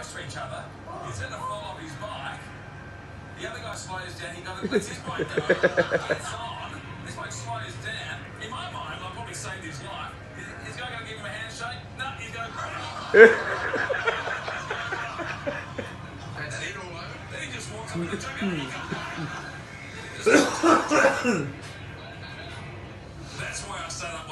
close to each other. He's in the fall of his bike. The other guy slows down. He got to blitz his bike down. Gets on. This bloke slows down. In my mind, I probably saved his life. Is, is guy going to give him a handshake? No, he's going to That's it all over. Then he just walks up with a jugger. That's why I set up